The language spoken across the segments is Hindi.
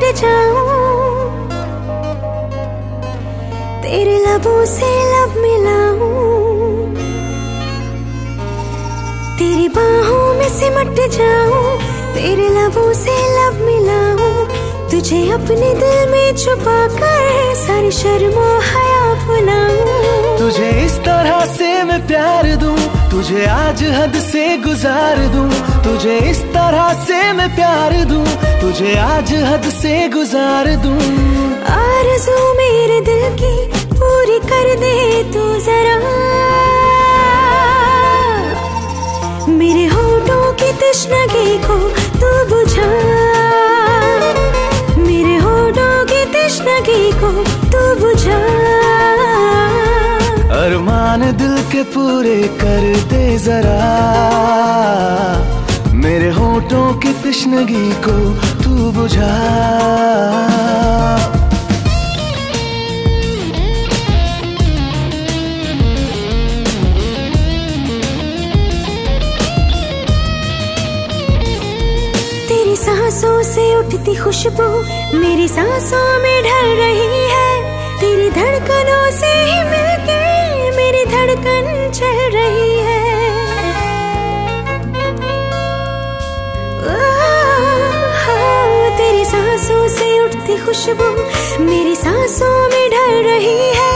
सिमट जाऊँ। तेरे लबों से लब मिलाऊं। तेरी बाहों में सिमट जाऊँ। तेरे लबों से लब मिलाऊं। तुझे अपने दिल में छुपा कर सारी शर्मो, हया भुलाऊं तुझे इस तरह से मैं प्यार दूँ। तुझे आज हद से गुजार दूँ, तुझे इस तरह से मैं प्यार दूँ, तुझे आज हद से गुजार दूँ। आरज़ू मेरे दिल की पूरी कर दे तू जरा। मेरे होठों की तश्नगी को पूरे कर दे जरा। मेरे होठों की तश्नगी को तू बुझा। तेरी सांसों से उठती खुशबू मेरी सांसों में ढल रही है। तेरी धड़कनों से ही खुशबू मेरी सांसों में ढल रही है।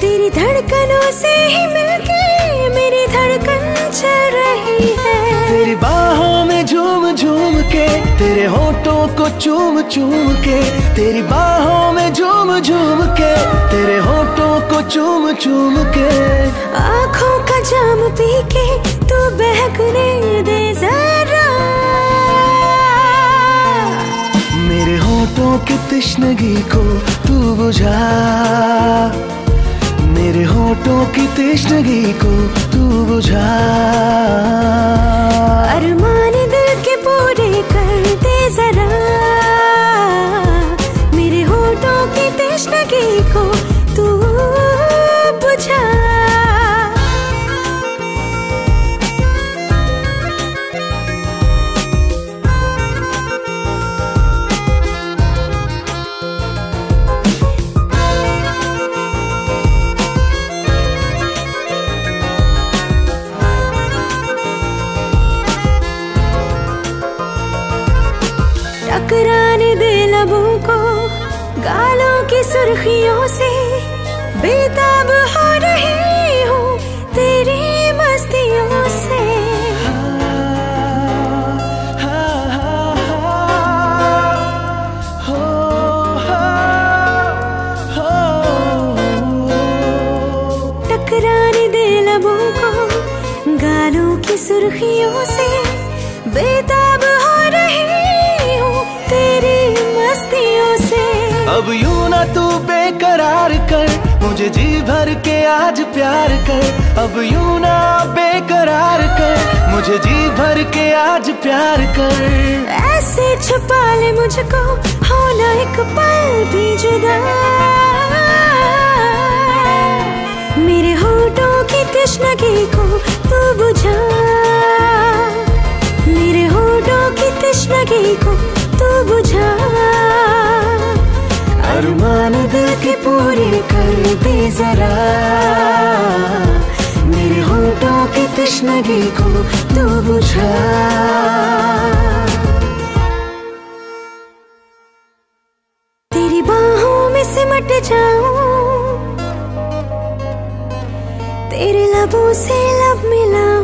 तेरी धड़कनों से ही मिलके मेरी धड़कन चल रही है। तेरी बाहों में झूम झूम के तेरे होठों को चूम चूम के तेरी बाहों में झूम झूम के तेरे होठों को चूम चूम के। आँखों का जाम पी के तू बहकने तश्नगी को तू बुझा। मेरे होठों की तश्नगी को तू बुझा। अरमान टकराने दे लबों को, गालों की सुर्खियों से बेताब हो रही हूँ तेरी मस्तियों से। टकराने दे लबों को, गालों की सुर्खियों से बेताब अब यूँ ना तू बेकरार कर, मुझे जी भर के आज प्यार कर। अब यूँ ना बेकरार कर, मुझे जी भर के आज प्यार कर। ऐसे छुपा ले मुझको होना एक पल भी जुदा। मेरे होठों की तश्नगी को तू बुझा। मेरे होठों की तश्नगी को अरमान दिल के पूरे कर दे जरा। मेरे होठों की तश्नगी को तू बुझा। तेरी बाहों में सिमट जाऊँ। तेरे लबों से लब मिला।